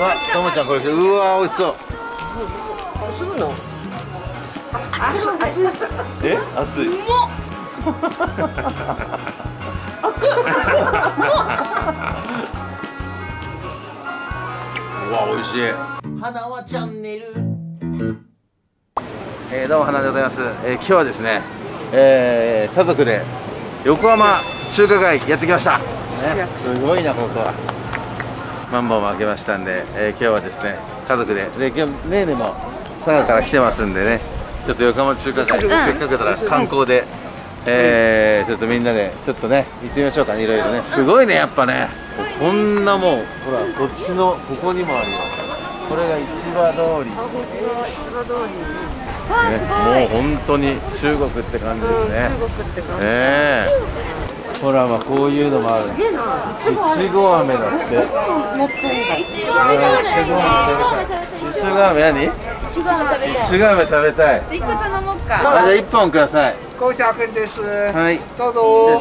うわともちゃんこれうわ美味しそう。え？熱い。うわ美味しい。花はチャンネル。えー、どうも花でございます、えー、今日はですね、えー、家族で横浜中華街やってきました、ね、すごいなここはマンボウも開けましたんで、えー、今日はですね家族でで今日ねーねも。佐賀から来てますんでね。ちょっと横浜中華街、うん、せっかくだから観光で、えー、ちょっとみんなでちょっとね行ってみましょうかねいろいろね。すごいねやっぱね。こんなもうほらこっちのここにもあるよ。これが市場通り。ね、もう本当に中国って感じですね。中国って感じ。ねほらまあこういうのもある。いちご飴だって。いちご飴。いちご飴何？いちご飴食べたい。いちご飴食べたい。じゃ一個頼もうか。あじゃあ一本ください。です。はい。どうぞ。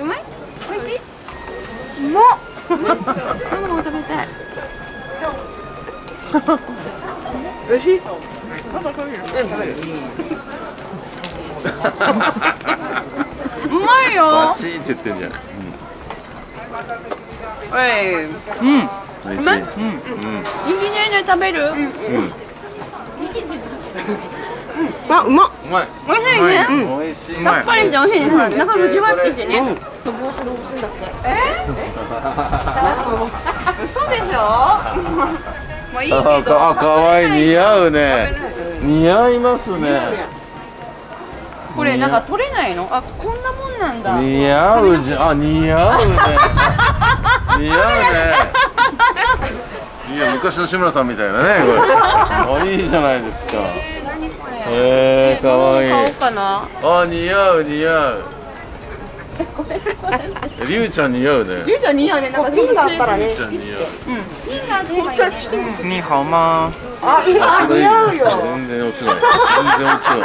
うまい？美味しい？うまっ。ママも食べたい。美味しい？うまいよ。バチって言ってんじゃん、うん、はいうん。美味しい、うん、うん、人気ね食べる、うん、うん、あ、うまっ。うまい。美味しいね、うん、美味しい。さっぱりして美味しいね、中がじわってしてね、帽子の帽子だってえ？嘘でしょ？もういいけど。あ、かわいい。似合うね。似合いますねこれなんか取れないの？あこんなもんなんだ。似合うじゃん。あ似合うね。似合うね。いや昔の志村さんみたいなねこれ。あいいじゃないですか。えー、かわいい。あ似合う似合うりゅうちゃん似合うね。りゅうちゃん似合うね。なんかピンがあったらね。りゅうちゃん似合う。うん。ピンがあったらに好吗？あ、似合うよ。全然落ちない。全然落ちない。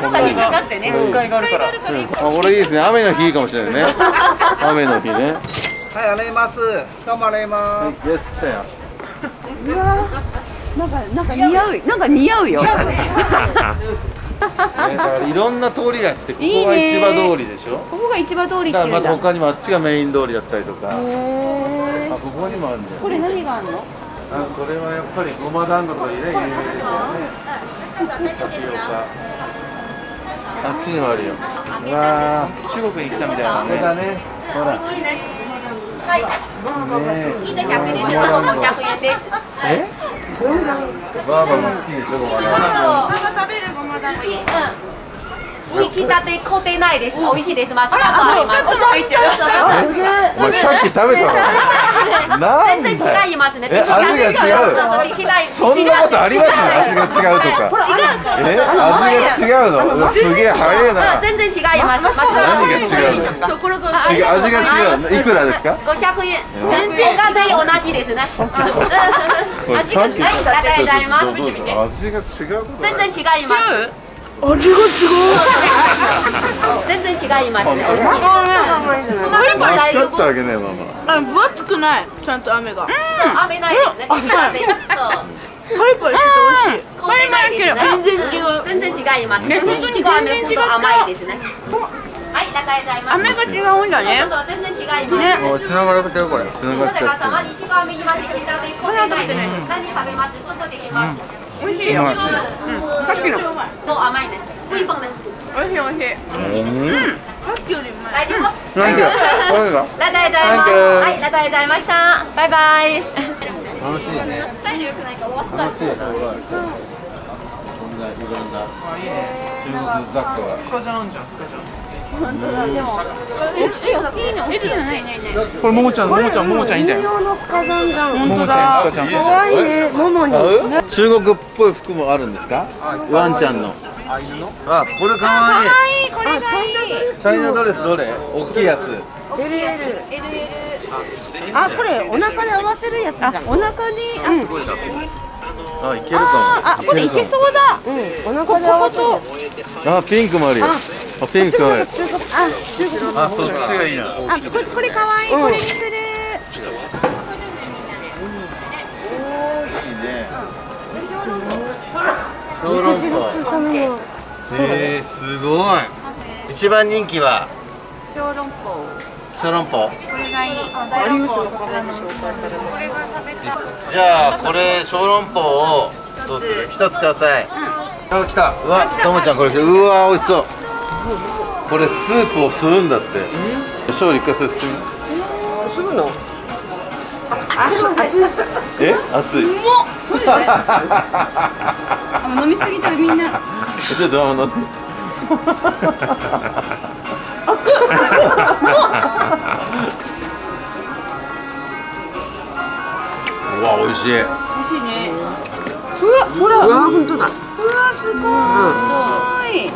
スカイがかってね。スカイがあるから。あ、これいいですね。雨の日かもしれないね。雨の日ね。はい、あります。どうもます。よし、来たよ。うわ。なんか、なんか似合う。なんか似合うよ。だからいろんな通りがあってここが市場通りでしょ？ここが市場通りっていうんだまた他にもあっちがメイン通りだったりとか。あここにもあるんだよ。これ何があるの？あこれはやっぱりごま団子とかでね有名ですよねタピオカ。あっちにもあるよ。うわ中国に来たみたいなね。だね。ほら。はい。ね、一個百円です。どうも百円です。え？バーバも好きでしょごま団子。食べる？ごま団子。引き立て固定ないです。美味しいです。マスカットあります。お前さっき食べたの？全然違いますね。味が違う。そんなことあります？味が違うとか。違う。え、味が違うの？すげえ早いな。全然違います。マスカット。何が違うの？味が違う。いくらですか？五百円。全然がで同じですね。味が違う。ありがとうございます。味が違う。全然違います。味が違う全然違いますね。美味しい。マスカットあげねママ。あ、分厚くない。ちゃんと飴が。飴ないですね。パリパリして美味しい。パリパリけど全然違う。全然違います。ね、本当に全然違う。甘いですね。はい、ありがとうございます。飴が違うんだね。そうそう、全然違います。ね。繋がってるこれ。繋がってる。で。何食べます？すぐできます。美味しいよ。うん。さっきの。の甘いね。ウイポンね。美味しい美味しい。うん。さっきよりうまい。大丈夫。Thank you. ラダイザイます。はい、ラダイザイました。バイバイ。楽しいね。スタイル良くないか終わった。楽しいね。こんないろんな中国雑貨が。スカジャンじゃん。スカジャン。本当だ。でもええよいいの？いいのないないない。これももちゃんももちゃんももちゃんいいんだよ。人形のスカジャンじゃん本当だ可愛いね。ももに。中国っぽい服もあるんですか？ワンちゃんの。あこれ可愛い。可愛いこれがいいチャイナドレスどれ？大きいやつ。LL あこれお腹で合わせるやつじゃん。お腹にあ、いけるかも。あ、これいけそうだ。うん、お腹で合わあ、ピンクもあるよ。あ、ピンクある。あ、中国。あ、そっちがいいな。あ、これ、これ可愛い、これにする。おお、いいね。え、すごい。一番人気は？小籠包。小籠包これがいい。ありますよ他でも紹介されるこれが食べたいじゃあこれ小籠包を一つ一つください、あ来た。うわともちゃんこれうわ美味しそう。これスープを吸うんだって。勝利一回それ吸ってみすぐの熱い。え熱い。あもう飲みすぎたらみんな。ちょっと飲んで うわ美味しい。美味しいね。うわ、ほら。うわ、本当だ。うわすごーい、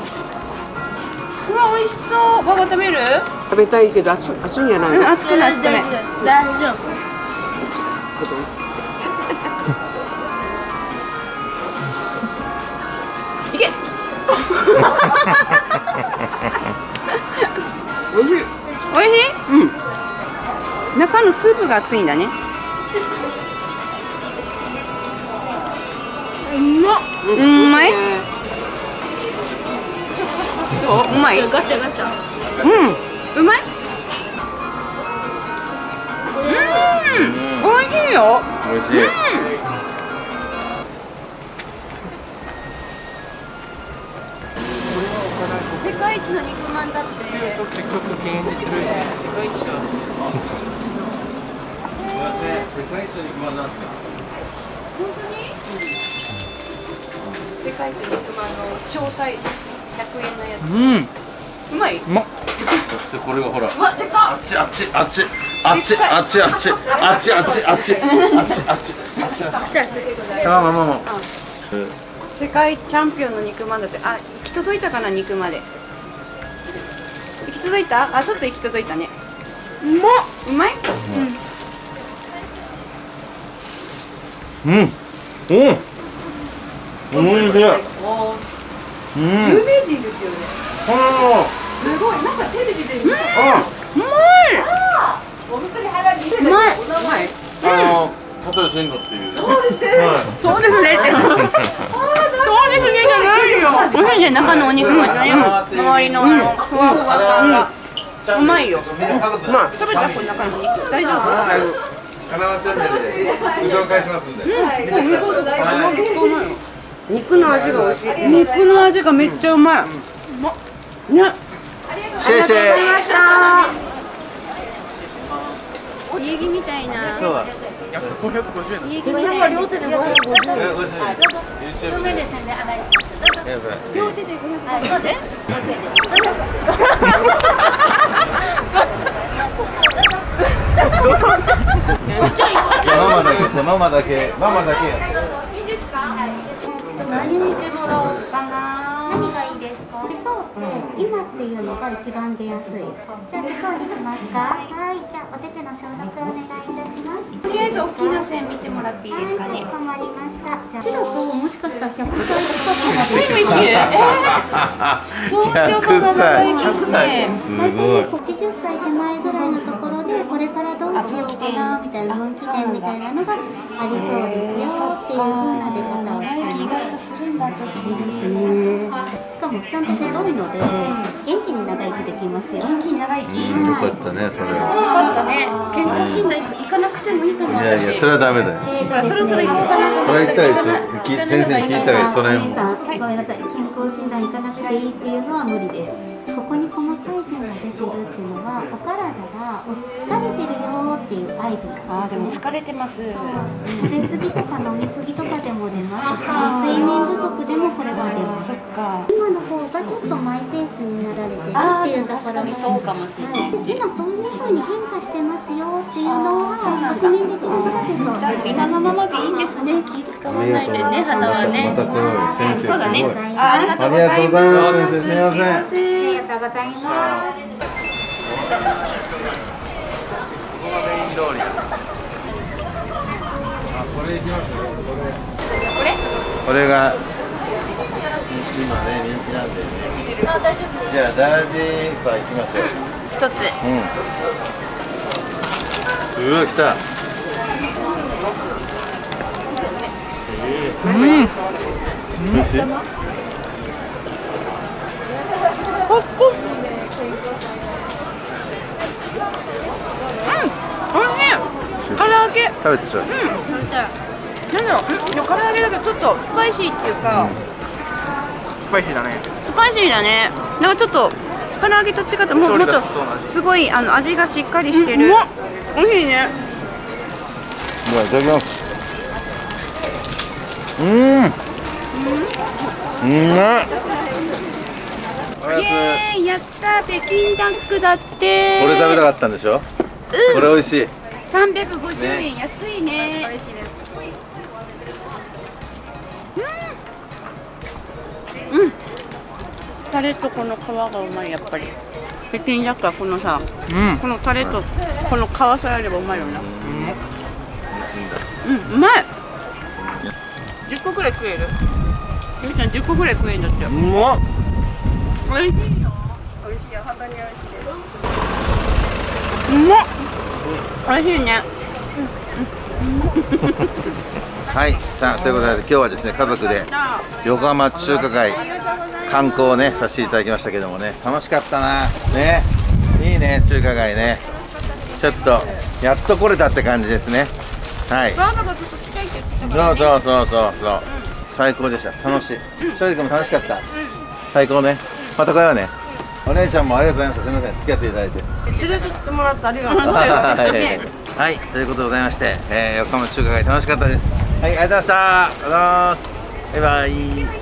うわ美味しそう。ババ食べる？食べたいけど熱熱いんじゃないの？うん熱くない熱くな。い大丈夫美味しい。美味しい？うん。中のスープが熱いんだね。うまっ。うまい？そううまい。ガチャガチャ。うん。うまい？うん。美味しいよ。美味しい。世界一の肉まんだって。積極敬遠してる世界一だ世界一の肉まんなんですか本当に、世界一の肉まんの詳細100円のやつうんうまいうまそしてこれがほらわでかあっちあっちあっちあっちあっちあっちあっちあっちあっちあっちあっちあっちあっちじゃあでございあまあまあまあ世界チャンピオンの肉まんだってあっ行き届いたかな肉まで届いた？あちょっと行き届いたね。うまっ！うまい？うん。うん。うん。おいしい。うん。有名人ですよね。あすごい。なんかテレビで見た。あうまい！うまい。うまいあの香取慎吾っていう。そうですね。はそうですねって そうですねじゃないしいね中のお肉がね周りのふわふわ感が。い、うまいよ。みん。食べたこの中の肉。大丈夫？はい。かなわチャンネルでご紹介しますんで。見てくださいはい。肉の味が美味しい。肉の味がめっちゃうまい。うまっね。シェイシェイ。家着みたいな。今日は？安550円。家着みたいな。両手で550円。YouTube でやばい両手で500円で、はい、500円ですどう。ママだけママだけママだけいいですか？はい何見てもらおう。かな。何がいいですか手相って今っていう。のが一番出やすいじゃあ手相にしますかはい消毒お願いいたしますとりあえず大きな線見てもらっていいですかねはいか。しこまりましたじゃあ白ともしかしたら100歳近くま全部いける。えー、どうしようそうだな。100歳。すごい80歳手前ぐらいのところでこれからどうしようかなみたいな分岐点みたいなのがありそうですよっていう風な出方をして意ます外とするんだ私。ちゃんと太いので元気に長生きできますよ元気に長生き？うんよかったねそれよはかったね。健康診断行かなくてもいいかもいやいや私。それはダメだよほらそろそろ行こうかなと思って。これ行ったでしょき先生に聞いたらそれもごめんなさい、健康診断行かなくていいっていうのは無理です。ここに細かい線が出てるっていうのは、お体が疲れてるよっていう合図あーでも。疲れてます。食べ過ぎとか飲み過ぎとかでも出ますし、睡眠不足でもこれが出ますそ。っか。今の方がちょっとマイペースになられてるああでっていうとこも確かにろです。そうかもしれない。今そういう風に変化してますよっていうのは確認できるのが手相じゃあ今のままでいいんですね。気使わないでね肌はね。またこの先生そうだねすごい。あありがとうございます。ありがとうございますがメイン通りあこれいきますねこれこれが今ね人気なんでねあ大丈夫じゃあダージーバー行きますよ一つうんうわ来たうん、美味しい唐揚げ？食べてちょうだいなんだろう、唐揚げだけどちょっとスパイシーっていうか、スパイシーだね。スパイシーだね。なんかちょっと唐揚げと違ってもうもっとす。ごいあの味がしっかりしてる、おいしいね。ではいただきます。うーん。うまいイエーイ。やった北京ダックだってつこれ食べたかったんでしょ？これ美味しい350円、ね。安いね。美味しいです。うん、うん、タレとこの皮がうまいやっぱり。北京ダックはこのさうん。このタレとこの皮さえあればうまいよな美味しいんだ。うんうまい。10個くらい食える。ゆみちゃん10個くらい食えるんだって。ようまっ。美味しいよ。美味しいよ。本当に美味しいです。うまっ美味しいね。はいさあということで今日はですね家族で横浜中華街観光をねさせていただきましたけどもね楽しかったな。ね。いいね中華街ね。ちょっとやっと来れたって感じですね。はい。そうそうそうそう最高でした。楽しい。正直も楽しかった。最高ね。また来ようねお姉ちゃんもありがとうございましたすみません付き合っていただいて連れてってもらってありがとうございはいねはい、ということでございまして、えー、横浜中華街楽しかったです。はい、ありがとうございました。ありがとうございます。バイバイ。